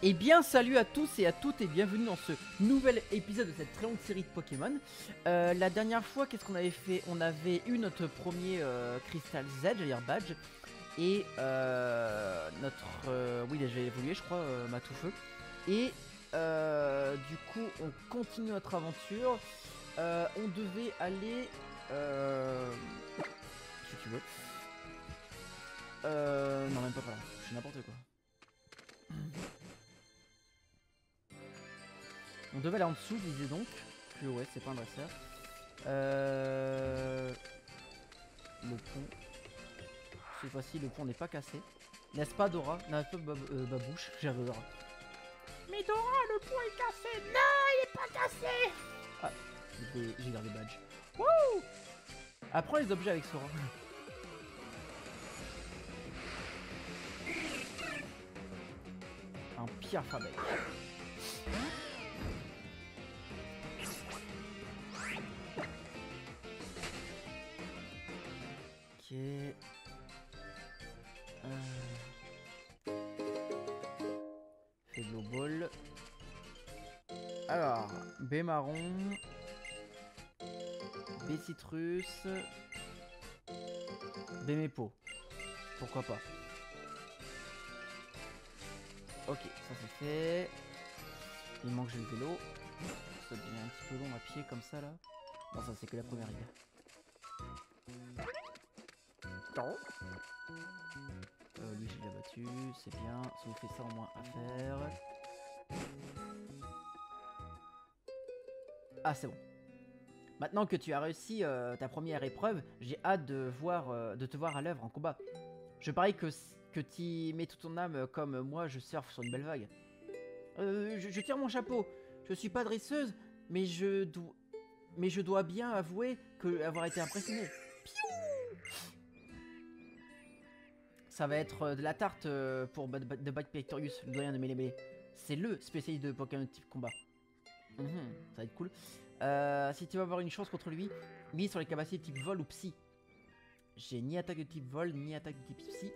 Eh bien, salut à tous et à toutes et bienvenue dans ce nouvel épisode de cette très longue série de Pokémon. Euh, la dernière fois, qu'est-ce qu'on avait fait? On avait eu notre premier euh, Crystal Z, j'allais dire badge, et euh, notre... euh, oui, j'ai évolué, je crois, euh, Matoufeu. Et euh, du coup, on continue notre aventure. On devait aller... Euh, si tu veux. Euh, non, même pas par là. Je suis n'importe quoi. On devait aller en dessous, je disais donc. Plus ouais, c'est pas un dresseur. Euh... Le pont. Cette fois-ci, le pont n'est pas cassé. N'est-ce pas, Dora? N'est-ce pas, Bab- euh, Babouche? J'ai Dora. Mais Dora, le pont est cassé Non, il est pas cassé J'ai des- J'ai gardé badge. Wouh Apprends les objets avec Sora. Un pierre fabrique. Marron. B citrus. B mépo. Pourquoi pas. Ok, ça c'est fait. Il manque j'ai le vélo. Ça devient un petit peu long à pied comme ça là. Bon ça c'est que la première idée. Euh, lui j'ai déjà battu, c'est bien. Ça vous fait ça au moins à faire. Ah c'est bon. Maintenant que tu as réussi euh, ta première épreuve, j'ai hâte de, voir, euh, de te voir à l'œuvre en combat. Je parie que, que tu mets toute ton âme euh, comme moi je surfe sur une belle vague. Je, je tire mon chapeau. Je suis pas dresseuse, mais je, dois mais je dois bien avouer que avoir été impressionné. Ça va être de la tarte pour Bad Pictorius, le doyen de Mélémélé. C'est le spécialiste de Pokémon type combat. Mhm, ça va être cool. Euh, si tu veux avoir une chance contre lui, mise sur les capacités type vol ou psy. J'ai ni attaque de type vol, ni attaque de type psy.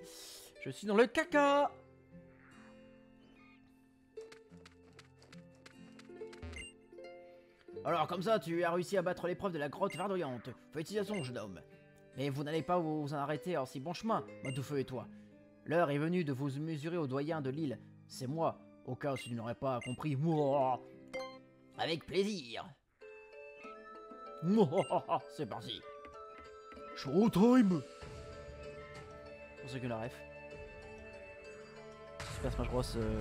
Je suis dans le caca Alors comme ça, tu as réussi à battre l'épreuve de la grotte verdoyante. Félicitations, jeune homme. Mais vous n'allez pas vous en arrêter en si bon chemin, Matoufeu et toi. L'heure est venue de vous mesurer au doyen de l'île. C'est moi, au cas où tu n'aurais pas compris. Avec plaisir. C'est parti. Showtime Pour ceux qui ont la ref. Super Smash Bros. euh,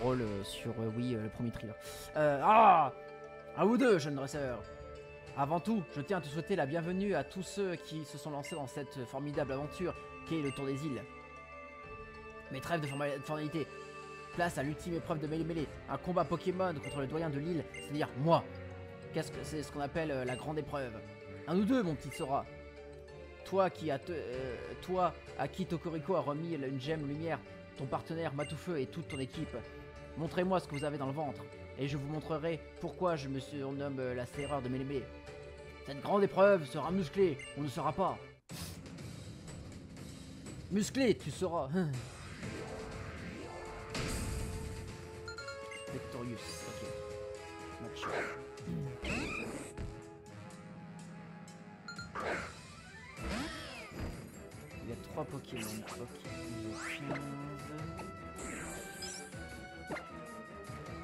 Brawl euh, sur euh, Wii, euh, le premier thriller. Euh, ah À vous deux, jeunes dresseurs Avant tout, je tiens à te souhaiter la bienvenue à tous ceux qui se sont lancés dans cette formidable aventure qu'est le Tour des îles. Mais trêve de formalité. Place à l'ultime épreuve de Mêlée Mêlée, un combat Pokémon contre le doyen de l'île, c'est-à-dire moi. Qu'est-ce que c'est ce qu'on appelle euh, la grande épreuve? Un ou deux, mon petit Sora. Toi qui a te- euh, toi à qui Tokoriko a remis une gemme lumière, ton partenaire Matoufeu et toute ton équipe. Montrez-moi ce que vous avez dans le ventre, et je vous montrerai pourquoi je me surnomme euh, la serreur de Mélémé. Cette grande épreuve sera musclée, on ne sera pas. Musclé, tu seras. Victorious, ok. Pokémon. Ok, j'ai 15.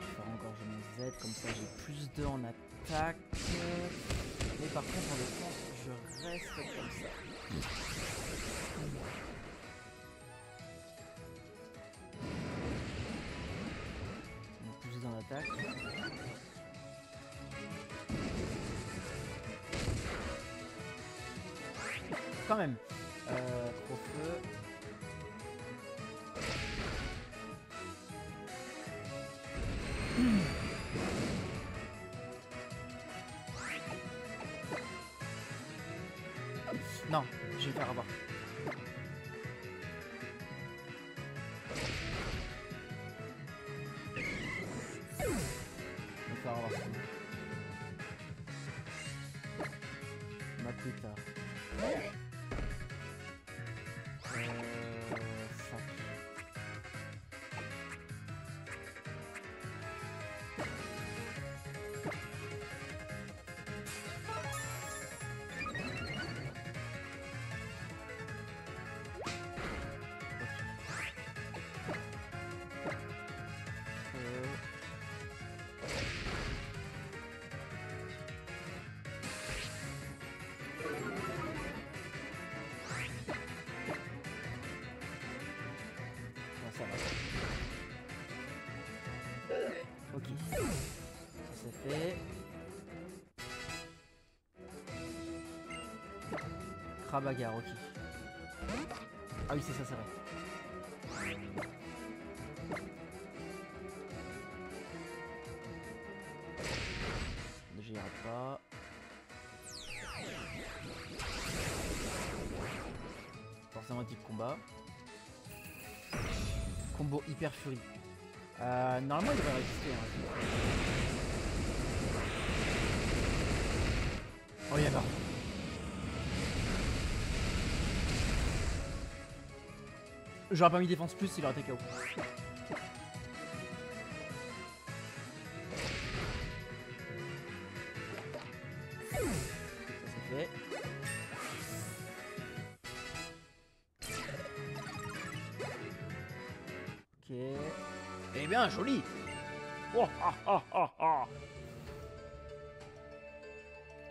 Je vais Z, comme ça j'ai plus 2 en attaque. Mais par contre, en défense, je reste comme ça. Plus 2 en attaque. Quand même. Euh, feu. Non, je vais faire. Ok. Ça c'est fait. Krabagar, ok. Ah oui, c'est ça, c'est vrai. J'y pas. Forcément, type combat. Combo hyper furie. Euh, normalement il devrait résister. Hein. Oh il y a pas. J'aurais pas mis défense plus s'il aurait été KO.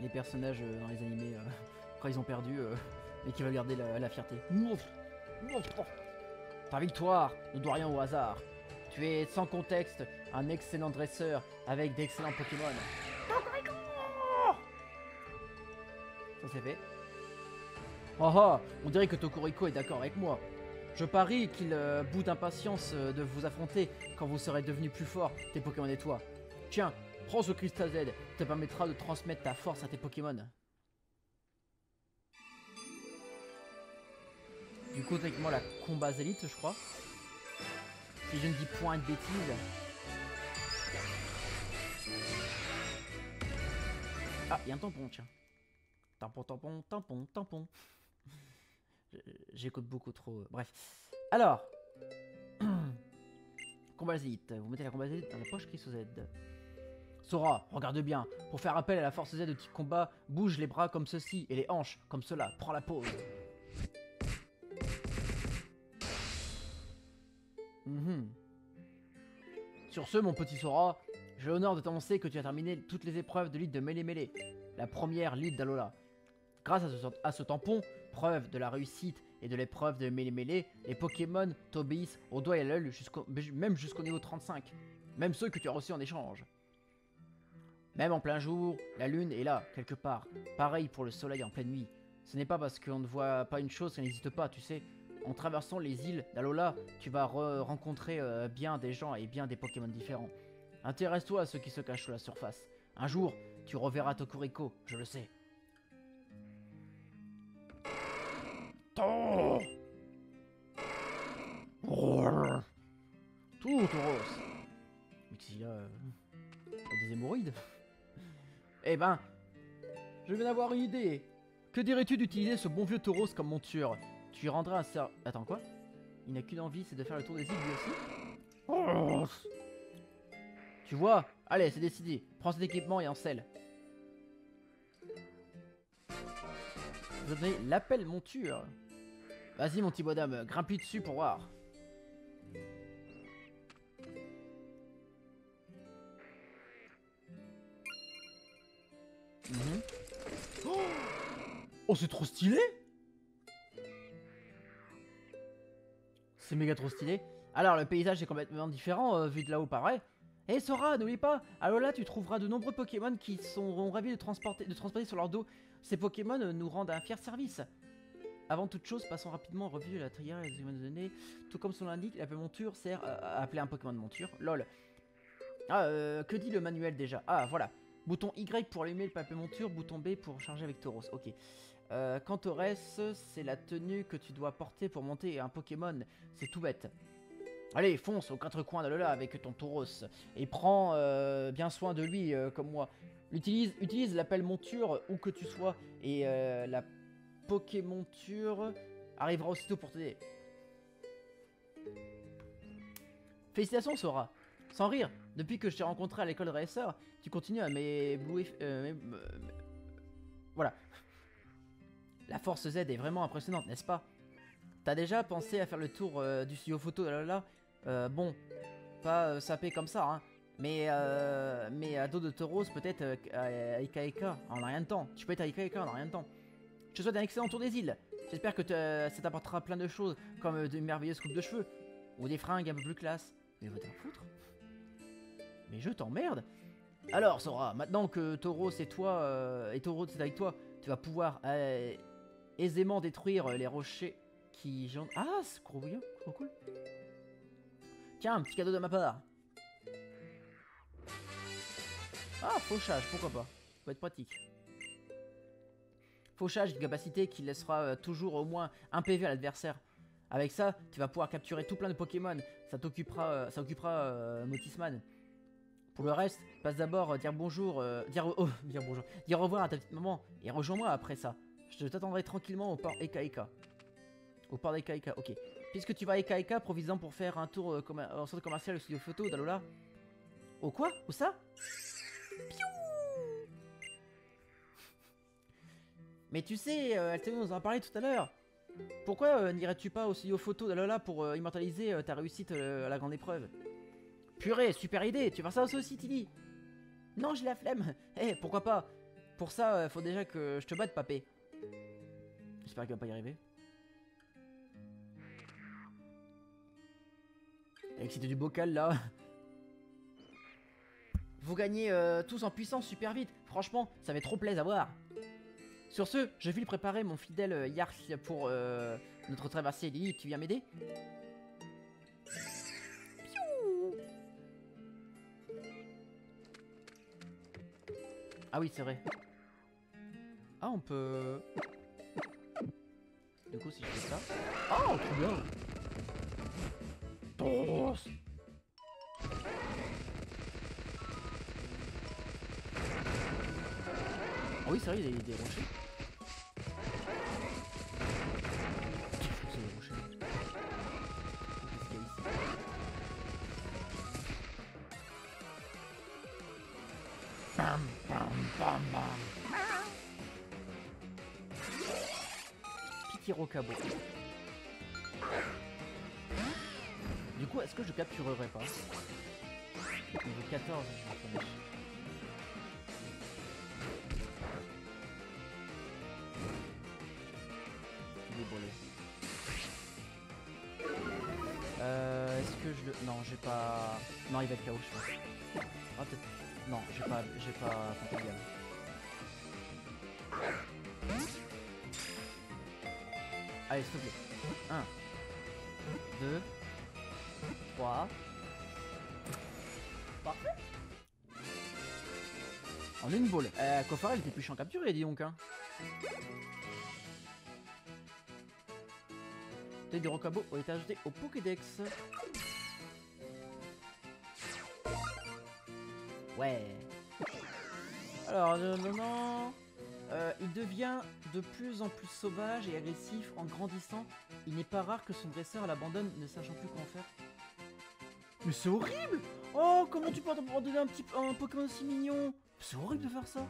Les personnages euh, dans les animés, euh, quand ils ont perdu, euh, et qui veulent garder la, la fierté. Ta victoire ne doit rien au hasard. Tu es sans contexte un excellent dresseur avec d'excellents Pokémon. Ça c'est fait. Oh oh, on dirait que Tokoriko est d'accord avec moi. Je parie qu'il euh, bout d'impatience de vous affronter quand vous serez devenu plus fort, tes Pokémon et toi. Tiens, prends ce cristal Z, te permettra de transmettre ta force à tes Pokémon. Du coup, techniquement, la combat élite, je crois. Si je ne dis point de bêtises. Ah, il y a un tampon, tiens. Tampon, tampon, tampon, tampon. J'écoute beaucoup trop. euh, Bref. Alors. combat élite. Vous mettez la combat élite dans la poche qui Z. Sora, regarde bien. Pour faire appel à la force Z de petit combat, bouge les bras comme ceci et les hanches comme cela. Prends la pause. Mhm. Sur ce, mon petit Sora, j'ai l'honneur de t'annoncer que tu as terminé toutes les épreuves de l'île de Mêlée Mêlée, la première l'île d'Alola. Grâce à ce, tampon, preuve de la réussite et de l'épreuve de Mêlée Mêlée, les Pokémon t'obéissent au doigt et à l'œil même jusqu'au niveau 35, même ceux que tu as reçus en échange. Même en plein jour, la lune est là, quelque part. Pareil pour le soleil en pleine nuit. Ce n'est pas parce qu'on ne voit pas une chose qu'elle n'existe pas, tu sais. En traversant les îles d'Alola, tu vas re- rencontrer euh, bien des gens et bien des Pokémon différents. Intéresse-toi à ceux qui se cachent sous la surface. Un jour, tu reverras Tokuriko, je le sais. Tout, Tauros. Mais qu'il a, euh, des hémorroïdes. Eh ben, je viens d'avoir une idée. Que dirais-tu d'utiliser ce bon vieux Tauros comme monture? Tu rendras un ser... Attends, quoi? Il n'a qu'une envie, c'est de faire le tour des îles lui aussi? Oh. Tu vois? Allez, c'est décidé. Prends cet équipement et en selle. Je vais donner l'appel monture. Vas-y, mon petit bonhomme, grimpe dessus pour voir. Oh, c'est trop stylé C'est méga trop stylé. Alors, le paysage est complètement différent euh, vu de là-haut, pareil. Et Sora, n'oublie pas, à Lola, tu trouveras de nombreux Pokémon qui sont ravis de transporter, de transporter sur leur dos. Ces Pokémon euh, nous rendent un fier service. Avant toute chose, passons rapidement en revue la trière et les Pokémon de données. Tout comme son l'indique, la monture sert à, à appeler un Pokémon de monture. Lol. Ah, euh, que dit le manuel déjà? Ah, voilà. Bouton Y pour allumer le papier monture, bouton B pour charger avec Tauros. Ok. Euh, reste, c'est la tenue que tu dois porter pour monter un Pokémon. C'est tout bête. Allez, fonce aux quatre coins d'Alola avec ton Tauros. Et prends euh, bien soin de lui, euh, comme moi. Utilise, utilise l'appel monture où que tu sois. Et euh, la Pokémonture arrivera aussitôt pour t'aider. Félicitations, Sora. Sans rire, depuis que je t'ai rencontré à l'école de Racer, tu continues à m'éblouir. voilà. La force Z est vraiment impressionnante, n'est-ce pas? T'as déjà pensé à faire le tour euh, du studio photo de là euh, Bon, pas euh, sapé comme ça, hein. Mais, euh, mais à dos de Tauros, peut-être à à Ika Ika, en rien de temps. Tu peux être à Ika Ika en rien de temps. Je te souhaite un excellent tour des îles. J'espère que ça t'apportera plein de choses, comme de merveilleuses coupes de cheveux, ou des fringues un peu plus classe. Mais va t'en foutre. Mais je t'emmerde. Alors, Sora, maintenant que Tauros et toi, et Tauros est avec toi, tu vas pouvoir aisément détruire euh, les rochers qui jaunent. Ah, c'est trop bien, trop cool. Tiens, un petit cadeau de ma part. Ah, fauchage, pourquoi pas. Ça être pratique. Fauchage, une capacité qui laissera euh, toujours au moins un PV à l'adversaire. Avec ça, tu vas pouvoir capturer tout plein de Pokémon. Ça t'occupera, euh, ça occupera Motisman. Pour le reste, passe d'abord dire bonjour, dire, oh, dire bonjour, dire au revoir à ta petite maman et rejoins-moi après ça. Je t'attendrai tranquillement au port Eka Eka. Au port d'Eka Eka, ok. Puisque tu vas à Eka Eka, profites-en pour faire un tour euh, commer- au centre commercial au studio photo d'Alola. Au quoi? Où ça? Mais tu sais, euh, nous en a parlé tout à l'heure. Pourquoi euh, n'irais-tu pas au studio photo d'Alola pour euh, immortaliser euh, ta réussite euh, à la grande épreuve? Purée, super idée, tu vas ça aussi, Tilly Non, j'ai la flemme. Eh, pourquoi pas? Pour ça, euh, faut déjà que je te batte, papé. J'espère qu'il va pas y arriver. Avec c'était du bocal là? Vous gagnez euh, tous en puissance super vite. Franchement, ça fait trop plaisir à voir. Sur ce, je vais préparer mon fidèle euh, Yars pour euh, notre traversée. Lily, tu viens m'aider? Ah oui, c'est vrai. Ah, on peut... Du coup, si je fais ça... Oh, trop bien. Ah oui, vrai, il y a des rochers. Du coup, est-ce que je capturerai pas Niveau 14, je Déboulé. Euh, est-ce que je le... Non, j'ai pas... Non, il va être KO, je pense. Ah, peut-être... Non, j'ai pas... J'ai pas... Allez, s'il te plaît. 1, 2, 3. Parfait. En une boule. Euh, Kofar, il était plus chiant à capturer, dis donc, hein. Tête de Rocabo a été ajouté au Pokédex. Ouais. Alors, non. Euh, il devient de plus en plus sauvage et agressif en grandissant. Il n'est pas rare que son dresseur l'abandonne, ne sachant plus quoi en faire. Mais c'est horrible Oh, comment tu peux abandonner un petit un Pokémon aussi mignon C'est horrible de faire ça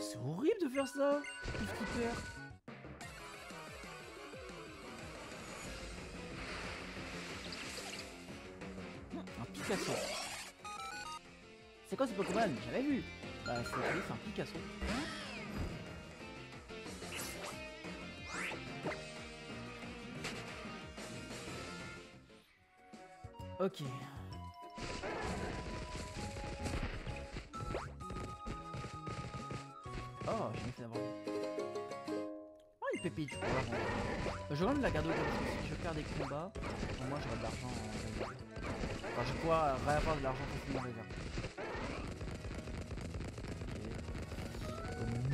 C'est horrible de faire ça Hum, Un Picasso. C'est quoi ce Pokémon J'avais vu. Bah c'est un Picasso. Ok. Oh, j'ai fait d'avoir. Oh, il pépite, je peux vendre. Je vais même la garder au si je perds des combats. Au moins j'aurai de l'argent en réserve. Enfin, je pouvoir réavoir de l'argent facilement en réserve.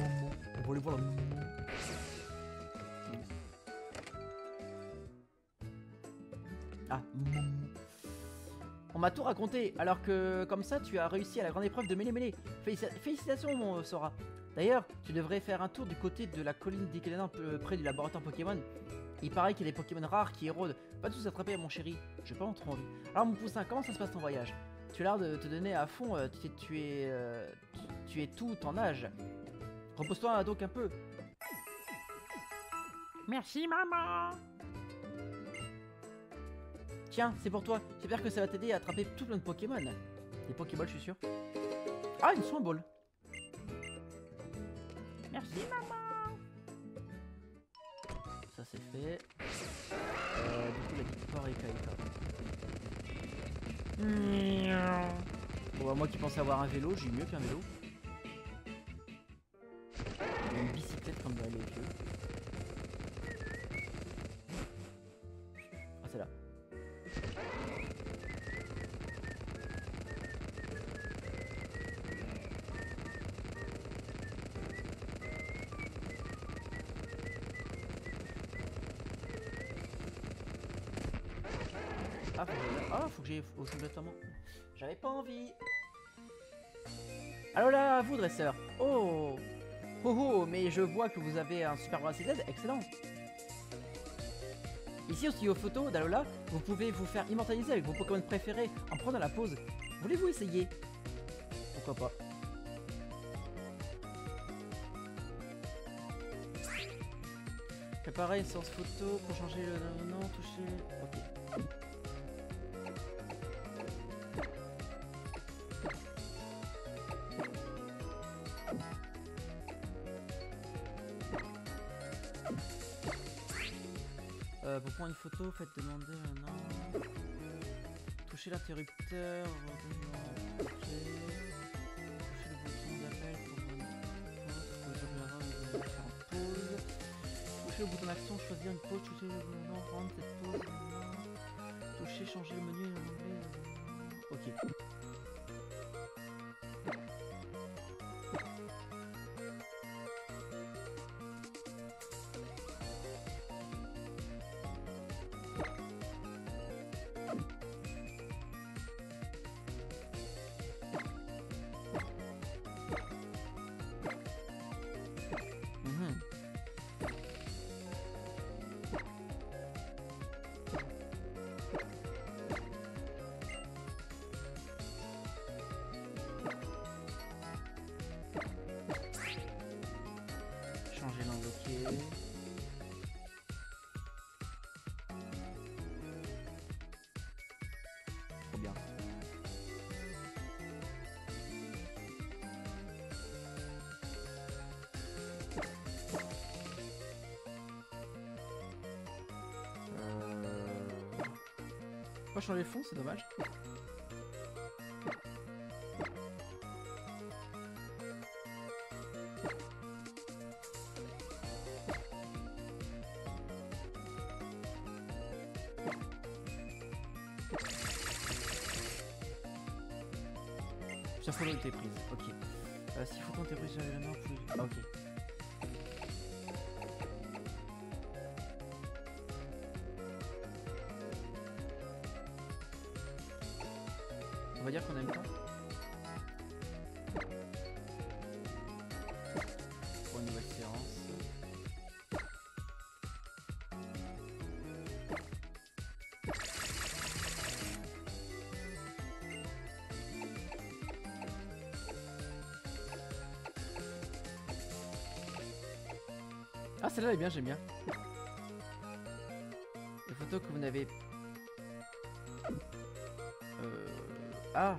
On. Ah. On m'a tout raconté, alors que comme ça tu as réussi à la grande épreuve de mêlée mêlée. Félici- Félicitations mon Sora. D'ailleurs, tu devrais faire un tour du côté de la colline d'Ikelan près du laboratoire Pokémon. Il paraît qu'il y a des Pokémon rares qui érodent. Pas tous attraper mon chéri. J'ai pas trop envie. Alors mon poussin, comment ça se passe ton voyage? Tu as l'air de te donner à fond. euh, Tu, es- tu es, euh, tu es tout en âge. Repose-toi donc un peu. Merci, maman. Tiens, c'est pour toi. J'espère que ça va t'aider à attraper tout plein de Pokémon. Des Pokéballs, je suis sûr. Ah, une soin ball. Merci, maman. Ça c'est fait. Euh, du coup, la victoire est Kaika. Bon, bah, moi qui pensais avoir un vélo, j'ai eu mieux qu'un vélo. Comme dans les vieux. Ah, c'est là. Ah, faut que j'aille- ah, faut que. J'avais pas envie. Alors là, vous, dresseur. Oh Oh oh, mais je vois que vous avez un super d'aide, excellent Ici au studio photo d'Alola, vous pouvez vous faire immortaliser avec vos Pokémon préférés en prenant la pause. Voulez-vous essayer? Pourquoi pas Préparer une photo pour changer le nom, toucher... Ok. Faites demander un nom. Touchez l'interrupteur. Touchez le bouton d'appel pour vous en pause. Touchez le bouton d'action, choisir une pause. Touchez le bouton rendre cette pause. Touchez, changer le menu euh, Ok. Pas changer le fond, c'est dommage. On va dire qu'on aime pas. Pour une nouvelle séance. Ah celle-là elle est bien, j'aime bien. Les photos que vous n'avez... Ah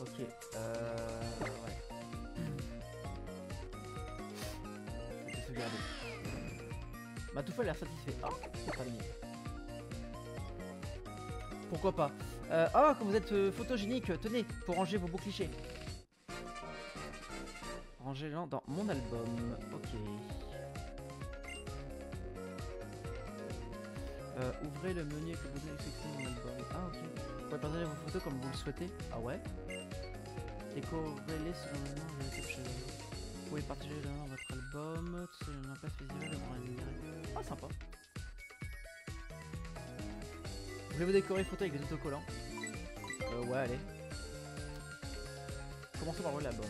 Ok, euh... Ouais. Je vais sauvegarder. Ma touffole a l'air satisfait. Oh Pas mignon. Pourquoi pas euh, Oh, comme vous êtes euh, photogénique, tenez, pour ranger vos beaux clichés. Rangez-les dans mon album. Ok. Le menu que vous avez sélectionné mon album. Ah ok. Vous pouvez partager vos photos comme vous le souhaitez. Ah ouais. Décorez-les selon le nom de la Vous pouvez partager le nom de votre album. Tout seul dans la place visuelle avant la lumière. Ah sympa. Voulez-vous décorer les photos avec des autocollants Euh ouais allez. Commençons par l'album.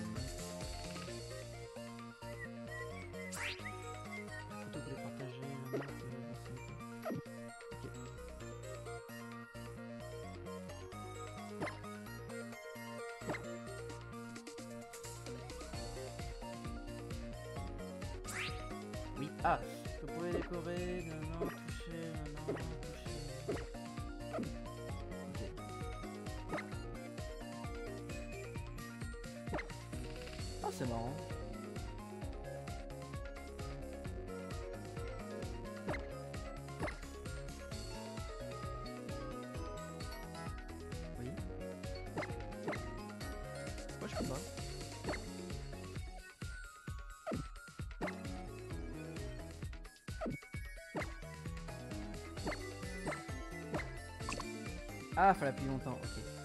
Oui, ah, vous pouvez décorer, non, non, toucher, non, non, Ah, fallait appuyer longtemps, ok.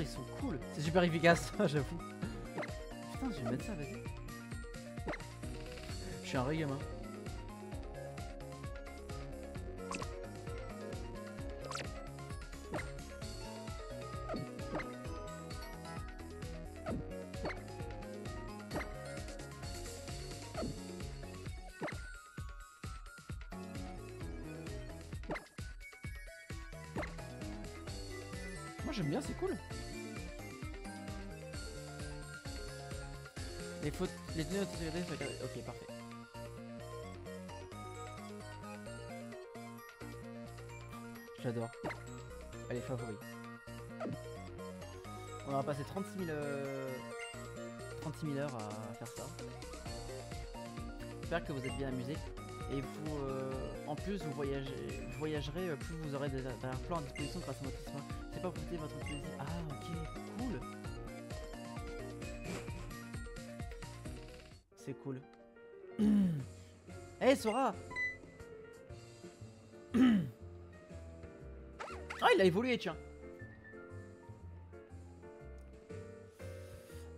Ils sont cool, c'est super efficace, j'avoue. Putain, je vais mettre ça, vas-y. Je suis un vrai gamin. 36 000, euh, 36 000 heures à faire ça. J'espère que vous êtes bien amusés. Et vous, euh, en plus, vous, voyagez, vous voyagerez, euh, plus vous aurez des plans à disposition grâce à votre smartphone. C'est pas goûter votre plaisir. Ah, ok, cool. C'est cool. Hé, Sora Ah, il a évolué, tiens.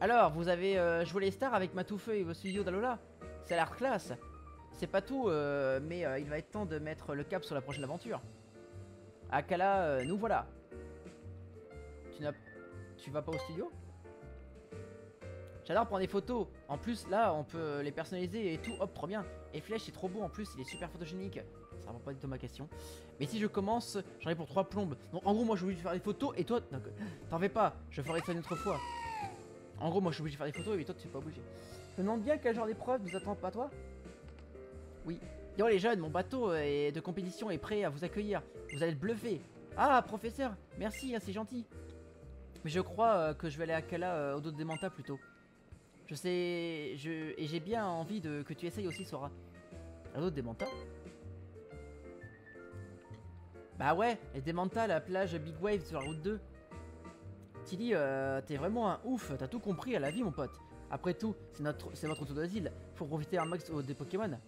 Alors, vous avez euh, joué les stars avec Matoufeu et vos studios d'Alola C'est l'art classe. C'est pas tout, euh, mais euh, il va être temps de mettre le cap sur la prochaine aventure. Akala, euh, nous voilà. Tu n'as... Tu vas pas au studio? J'adore prendre des photos. En plus, là, on peut les personnaliser et tout. Hop, trop bien. Et Flèche, c'est trop beau en plus. Il est super photogénique. Ça répond pas du tout ma question. Mais si je commence, j'en ai pour trois plombes. Donc, en gros, moi, je de faire des photos. Et toi, t'en fais pas. Je ferai ça une autre fois. En gros, moi, je suis obligé de faire des photos. Et toi, tu es pas obligé. Je me demande bien quel genre d'épreuve nous attend pas toi Oui. Yo, les jeunes, mon bateau euh, de compétition est prêt à vous accueillir. Vous allez être bluffés. Ah, professeur, merci, hein, c'est gentil. Mais je crois euh, que je vais aller à Kala euh, au dos de Demanta plutôt. Je sais, je et j'ai bien envie de que tu essayes aussi, Sora. À dos de Demanta Bah ouais, et Demanta, la plage Big Wave sur la route 2. Tilly, euh, t'es vraiment un ouf, t'as tout compris à la vie, mon pote. Après tout, c'est notre, c'est votre tour d'asile. Faut profiter un max des Pokémon.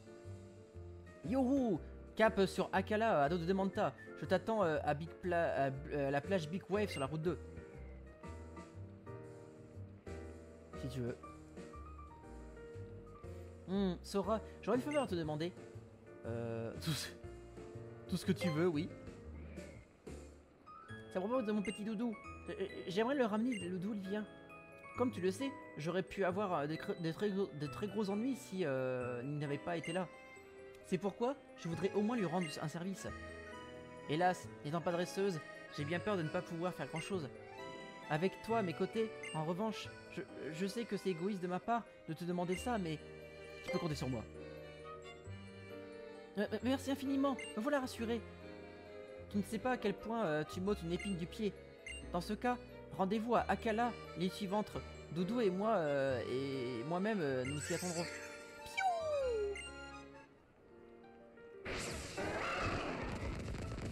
Youhou Cap sur Akala, à dos de Demanta. Je t'attends euh, à, Big Pla- à, euh, la plage Big Wave sur la route 2. Si tu veux. Hmm, Sora, j'aurais une faveur à te demander. Euh, tout, ce, tout ce que tu veux, oui. À propos de mon petit doudou. Euh, euh, J'aimerais le ramener de- d'où il vient. Comme tu le sais, j'aurais pu avoir euh, des, des très, gros, de très gros ennuis si il n'avait pas été là. C'est pourquoi je voudrais au moins lui rendre un service. Hélas, n'étant pas dresseuse, j'ai bien peur de ne pas pouvoir faire grand chose. Avec toi à mes côtés, en revanche, je, sais que c'est égoïste de ma part de te demander ça, mais tu peux compter sur moi. Merci infiniment, me voilà rassuré. Tu ne sais pas à quel point tu m'ôtes une épine du pied. Dans ce cas, rendez-vous à Akala les suivantes. Doudou et moi euh, et moi-même euh, nous y attendrons.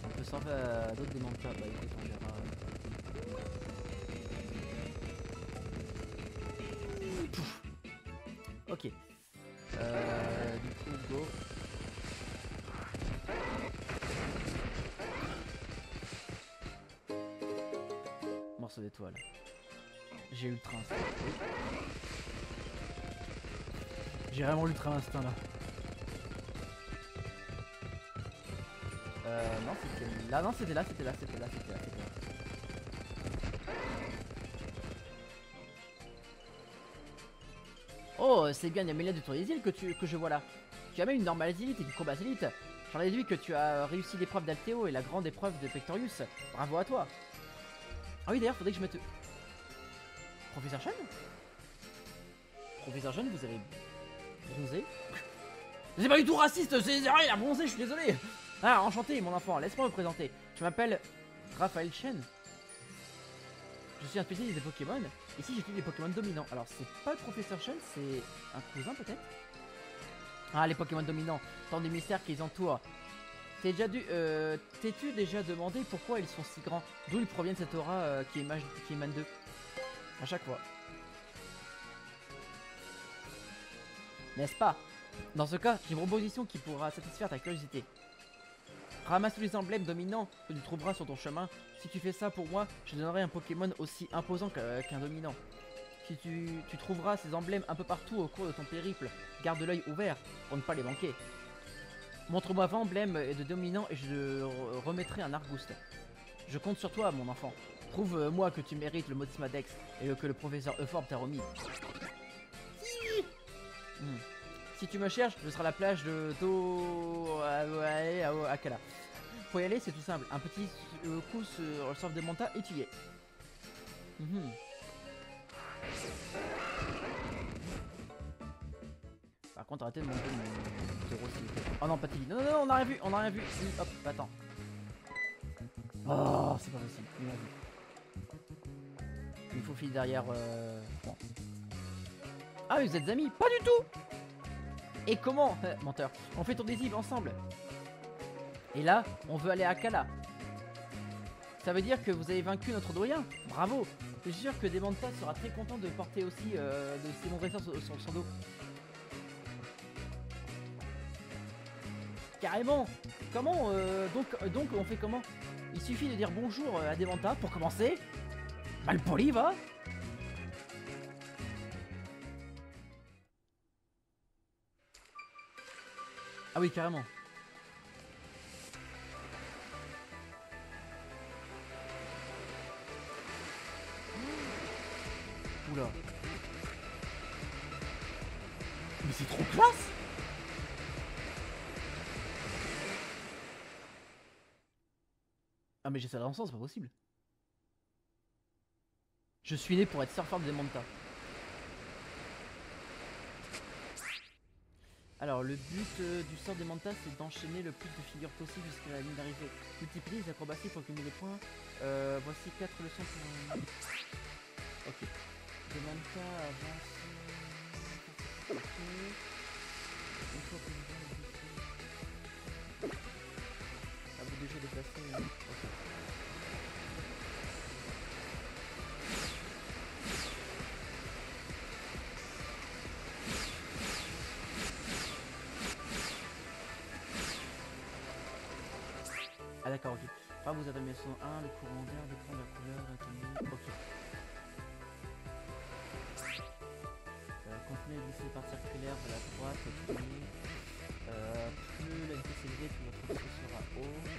On peut s'en à d'autres demandes pas. Bah écoute, on verra. Pouf. Ok. Euh, du coup, go. Morceau d'étoile. J'ai ultra instinct. J'ai vraiment ultra instinct là. Euh, non, c'était là, non, c'était là, c'était là, c'était là, c'était là, c'était là. Oh, c'est bien Yamelia de Tournésil que, tu, que je vois là. Tu as même une normale élite et du combat élite. J'en ai déduit que tu as réussi l'épreuve d'Alteo et la grande épreuve de Pectorius. Bravo à toi. Ah oui, d'ailleurs, faudrait que je mette. Professeur Chen Professeur Chen, vous avez bronzé? C'est pas du tout raciste, c'est a bronzé, je suis désolé. Ah, enchanté, mon enfant, laisse-moi me présenter. Je m'appelle Raphaël Chen. Je suis un spécialiste des Pokémon. Ici, j'étudie les Pokémon dominants. Alors, c'est pas le professeur Shell, c'est un cousin peut-être? Ah, les Pokémon dominants. Tant de mystères qui les entourent. T'es déjà dû, euh, t'es-tu déjà demandé pourquoi ils sont si grands? D'où ils proviennent cette aura euh, qui, émane, qui d'eux? À chaque fois. N'est-ce pas? Dans ce cas, j'ai une proposition qui pourra satisfaire ta curiosité. Ramasse tous les emblèmes dominants que tu trouveras sur ton chemin. Si tu fais ça pour moi, je donnerai un Pokémon aussi imposant qu'un qu'un dominant. Si tu, tu trouveras ces emblèmes un peu partout au cours de ton périple, garde l'œil ouvert pour ne pas les manquer. Montre-moi 20 emblèmes de dominants et je re- remettrai un Argouste. Je compte sur toi, mon enfant. Prouve-moi que tu mérites le Motismadex et que le professeur Euphorbe t'a remis. Hmm. Si tu me cherches, je serai à la plage de à- Akala. Pour y aller, c'est tout simple. Un petit euh, coup sur le surf de Manta et tu y es. Par contre, arrêtez de monter mon zéro s'il. Oh non, pas Tilly. Non, non, non, on a rien vu, on a rien vu. Hop, attends. Oh, c'est pas possible. Il faut filer derrière. Euh... Ah, vous êtes amis? Pas du tout Et comment Euh, Menteur? On fait tour des ensemble. Et là, on veut aller à Kala. Ça veut dire que vous avez vaincu notre doyen. Bravo Je suis sûr que Demanta sera très content de porter aussi euh, de ses sur, sur son dos. Carrément Comment euh, donc, euh, donc on fait comment? Il suffit de dire bonjour euh, à Demanta pour commencer. Malpoli va Ah oui, carrément. J'ai ça dans le sens, c'est pas possible. Je suis né pour être surfeur de Manta. Alors le but euh, du sort des Manta c'est d'enchaîner le plus de figures possible jusqu'à la ligne d'arrivée. Multiplier les acrobaties pour cumuler les points. Euh, voici 4 leçons pour... Ok. Des Manta avance... Ok. Une fois que déjà déplacer. euh, Ok. Ah d'accord, ok. Pas vous attendez son 1, le courant d'air, de la couleur, attendez. Ok. Euh, continuez à glisser par circulaire vers la droite, tournez. Euh, plus la vitesse est élevée, plus votre vitesse sera haut.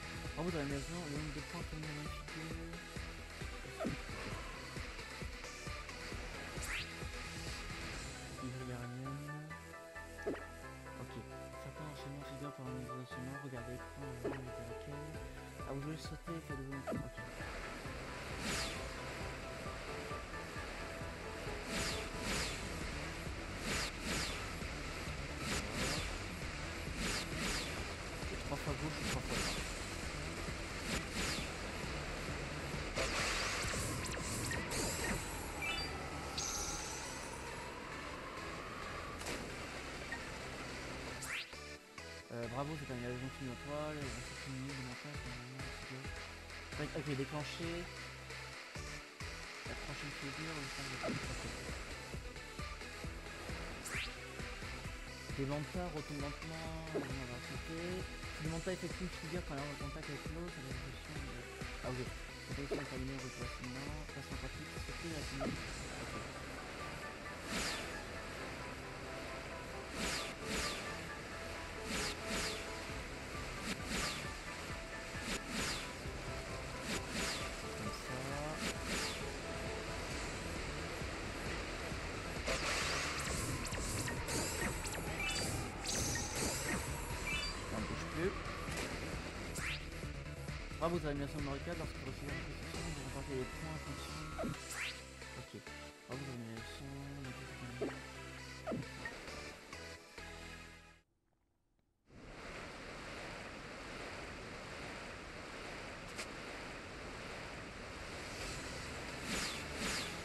Bravo dans la maison, le nombre de points comme dans la Ok, déclenché. La prochaine figure, le ok. Des mantas retournent lentement, on va sauter. Si le manta effectue une figure quand elle est en contact avec l'évolution de... Ah ok. Cette évolution est terminée, on reçoit facilement. Façon pratique, sauter la finir. Bravo aux animations de Kart lorsque vous recevez une position, vous remportez des points en fonction. Ok. Bravo aux animations.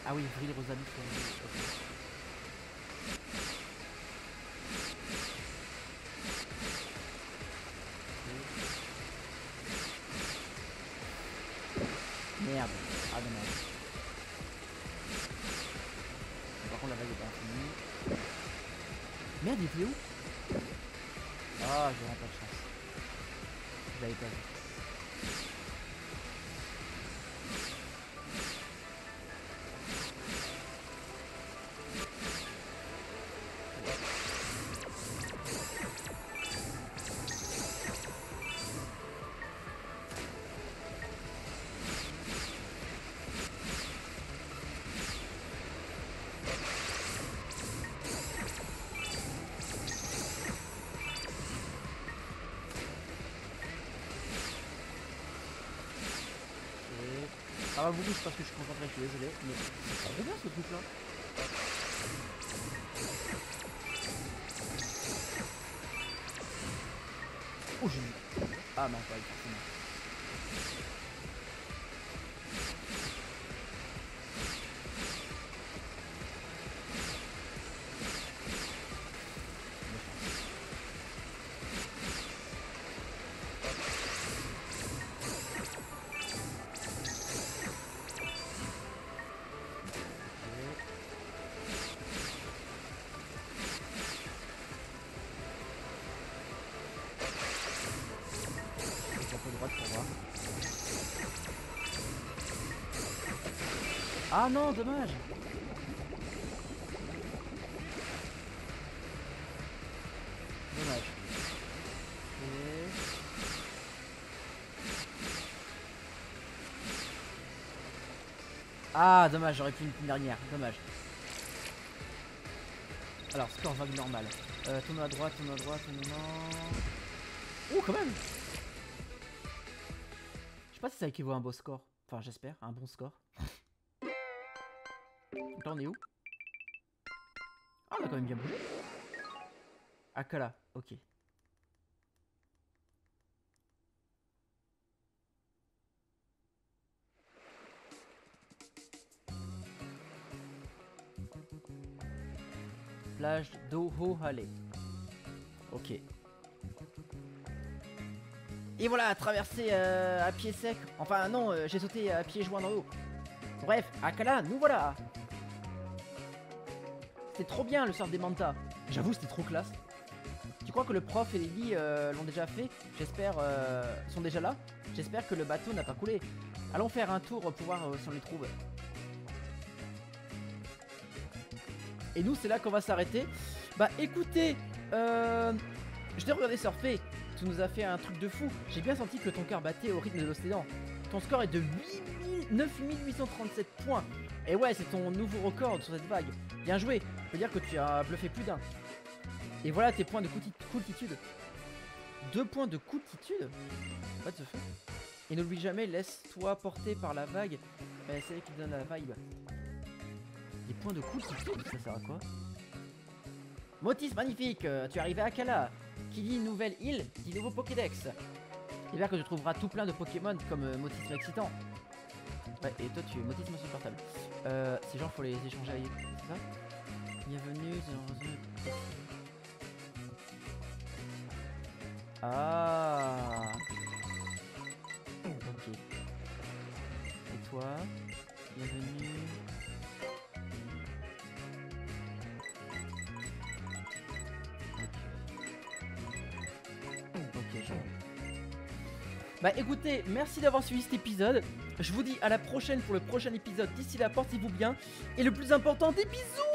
Ah oui, Vril Rosalie. c'est- ok. Merde. Ah dommage. Par contre la vague est pas infinie. Merde, il était où Ah, j'ai pas de chance. Je l'avais pas vu. Ça va beaucoup, c'est parce que je suis concentré, je suis désolé, mais c'est trop bien ce truc là. Oh j'ai. Ah non, pas Ah non, dommage Dommage. Ah, dommage, j'aurais pu une dernière, dommage. Alors, score vague normal. Euh, tourne à droite, tourne à droite, tourne à... Ouh, quand même Je sais pas si ça équivaut à un beau score. Enfin, j'espère, un bon score. On est où? Ah, on a quand même bien bougé. Akala, ok. Plage d'Ohohale. Ok. Et voilà, traversé euh, à pied sec. Enfin non, euh, j'ai sauté à pied joint dans l'eau. Bref, Akala, nous voilà. C'était trop bien le surf des mantas. J'avoue, c'était trop classe. Tu crois que le prof et Lily euh, l'ont déjà fait? J'espère... euh, sont déjà là J'espère que le bateau n'a pas coulé. Allons faire un tour pour voir euh, si on les trouve. Et nous, c'est là qu'on va s'arrêter. Bah écoutez, euh, je t'ai regardé surfer. Tu nous as fait un truc de fou. J'ai bien senti que ton cœur battait au rythme de l'océan. Ton score est de 8000 9837 points. Et ouais, c'est ton nouveau record sur cette vague. Bien joué. Je veux dire que tu as bluffé plus d'un. Et voilà tes points de coulti- cooltitude. Deux points de cooltitude What the fuck? Et n'oublie jamais, laisse-toi porter par la vague. Bah, c'est elle qui donne la vibe. Des points de cooltitude, ça sert à quoi? Motis magnifique, euh, tu es arrivé à Kala. Qui dit nouvelle île, dit nouveau Pokédex. J'espère que tu trouveras tout plein de Pokémon comme euh, Motis excitant. Ouais, et toi tu es Motis insupportable. Euh, ces gens faut les échanger avec, c'est ça? Bienvenue, c'est heureusement. Ah Ok. Et toi? Bienvenue. Ok. Bah écoutez, merci d'avoir suivi cet épisode. Je vous dis à la prochaine pour le prochain épisode. D'ici là, portez-vous bien. Et le plus important, des bisous